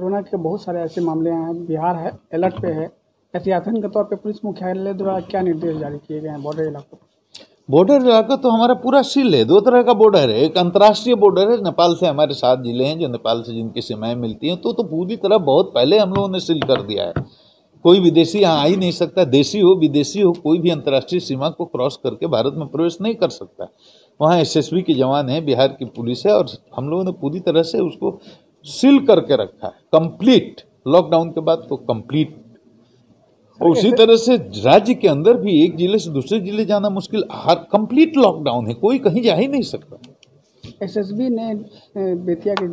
Corona के बहुत सारे ऐसे मामले हैं। बिहार है, अलर्ट पे है। एहतियातन के तौर पे पुलिस मुख्यालय द्वारा क्या निर्देश जारी किए गए हैं बॉर्डर इलाकों बॉर्डर इलाका तो हमारा पूरा सील है। दो तरह का बॉर्डर है। एक अंतर्राष्ट्रीय बॉर्डर है, नेपाल से हमारे सात ज़िले हैं जो नेपाल से जिनकी सीमाएँ मिलती हैं तो तो पूरी तरह बहुत पहले हम लोगों ने सील कर दिया है। कोई विदेशी यहाँ आ ही नहीं सकता। देशी हो, विदेशी हो, कोई भी अंतर्राष्ट्रीय सीमा को क्रॉस करके भारत में प्रवेश नहीं कर सकता। वहाँ एसएसबी के जवान हैं, बिहार की पुलिस है और हम लोगों ने पूरी तरह से उसको सील करके रखा है। कंप्लीट लॉकडाउन के बाद तो कंप्लीट और उसी तरह से राज्य के अंदर भी एक ज़िले से दूसरे ज़िले जाना मुश्किल। हर कंप्लीट लॉकडाउन है। कोई कहीं जा ही नहीं सकता। एसएसबी ने बेतिया के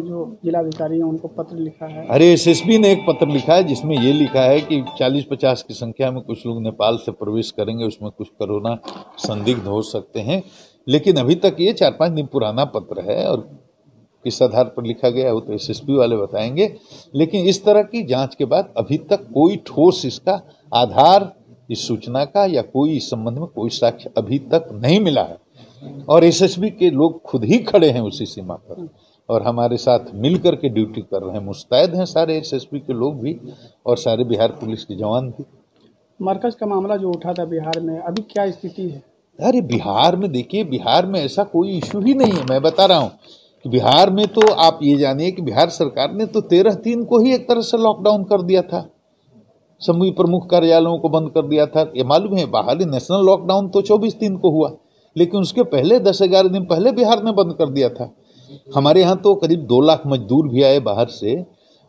जो जिलाधिकारी हैं उनको पत्र लिखा है। अरे एसएसबी ने एक पत्र लिखा है जिसमें ये लिखा है कि 40-50 की संख्या में कुछ लोग नेपाल से प्रवेश करेंगे उसमें कुछ कोरोना संदिग्ध हो सकते हैं। लेकिन अभी तक ये चार पाँच दिन पुराना पत्र है और किस आधार पर लिखा गया वो तो एसएसपी वाले बताएँगे। लेकिन इस तरह की जाँच के बाद अभी तक कोई ठोस इसका आधार इस सूचना का या कोई इस संबंध में कोई साक्ष्य अभी तक नहीं मिला है। और एसएसबी के लोग खुद ही खड़े हैं उसी सीमा पर और हमारे साथ मिल करके ड्यूटी कर रहे हैं। मुस्तैद हैं सारे एसएसबी के लोग भी और सारे बिहार पुलिस के जवान भी। मरकज का मामला जो उठा था बिहार में अभी क्या स्थिति है? अरे बिहार में देखिए बिहार में ऐसा कोई इशू ही नहीं है। मैं बता रहा हूँ कि बिहार में तो आप ये जानिए कि बिहार सरकार ने तो तेरह तीन को ही एक तरह से लॉकडाउन कर दिया था। समूह प्रमुख कार्यालयों को बंद कर दिया था। ये मालूम है बाहरी नेशनल लॉकडाउन तो चौबीस तीन को हुआ, लेकिन उसके पहले दस ग्यारह दिन पहले बिहार ने बंद कर दिया था। हमारे यहाँ तो करीब दो लाख मजदूर भी आए बाहर से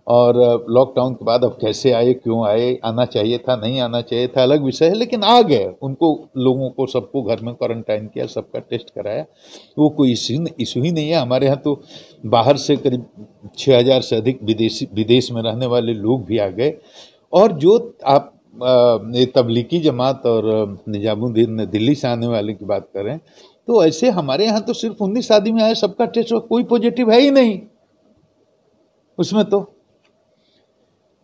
और लॉकडाउन के बाद अब कैसे आए, क्यों आए, आना चाहिए था, नहीं आना चाहिए था, अलग विषय है, लेकिन आ गए। उनको, लोगों को सबको घर में क्वारंटाइन किया, सबका टेस्ट कराया। वो कोई इशू इशू ही नहीं है। हमारे यहाँ तो बाहर से करीब छः हज़ार से अधिक विदेशी, विदेश में रहने वाले लोग भी आ गए। और जो आप ये तबलीगी जमात और निजामुद्दीन दिल्ली से आने वाले की बात करें तो ऐसे हमारे यहाँ तो सिर्फ़ उन्नीस आदमी आए, सबका टेस्ट कोई पॉजिटिव है ही नहीं। उसमें तो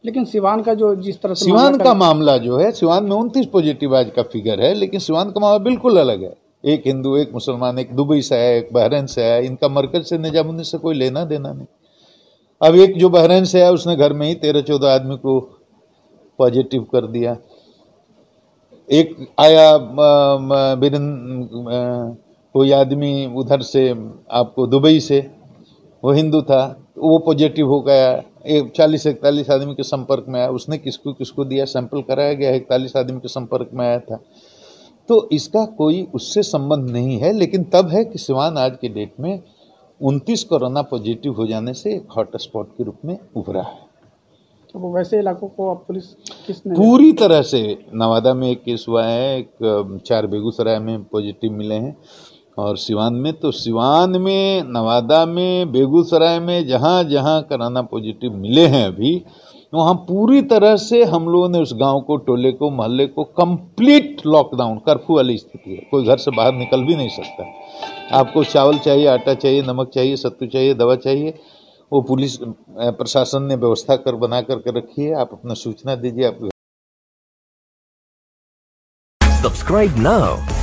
लेकिन सिवान का जो जिस तरह से सिवान का मामला जो है सिवान में उनतीस पॉजिटिव आज का फिगर है लेकिन सिवान का मामला बिल्कुल अलग है। एक हिंदू एक मुसलमान एक दुबई से आया एक बहरीन से आया इनका मरकज से निजामुद्दीन से कोई लेना देना नहीं। अब एक जो बहरीन से आया उसने घर में ही तेरह चौदह आदमी को पॉजिटिव कर दिया। एक आया बिरन कोई आदमी उधर से आपको दुबई से वो हिंदू था वो पॉजिटिव हो गया। एक चालीस इकतालीस आदमी के संपर्क में आया। उसने किसको किसको दिया? सैंपल कराया गया इकतालीस आदमी के संपर्क में आया था। तो इसका कोई उससे संबंध नहीं है लेकिन तब है कि सिवान आज के डेट में 29 कोरोना पॉजिटिव हो जाने से एक हॉट स्पॉट के रूप में उभरा है। तो वो वैसे इलाकों को अब पुलिस किसने पूरी तरह से नवादा में एक केस हुआ है एक चार बेगूसराय में पॉजिटिव मिले हैं। और सिवान में तो सिवान में, नवादा में, बेगूसराय में, जहाँ जहाँ कोरोना पॉजिटिव मिले हैं अभी, वहाँ पूरी तरह से हम लोगों ने उस गाँव को, टोले को, मोहल्ले को कंप्लीट लॉकडाउन कर्फ्यू वाली स्थिति है। कोई घर से बाहर निकल भी नहीं सकता। आपको चावल चाहिए, आटा चाहिए, नमक चाहिए, सत्तू चाहिए, दवा चाहिए, वो पुलिस प्रशासन ने व्यवस्था कर, बना करके रखी है। आप अपना सूचना दीजिए, आप subscribe now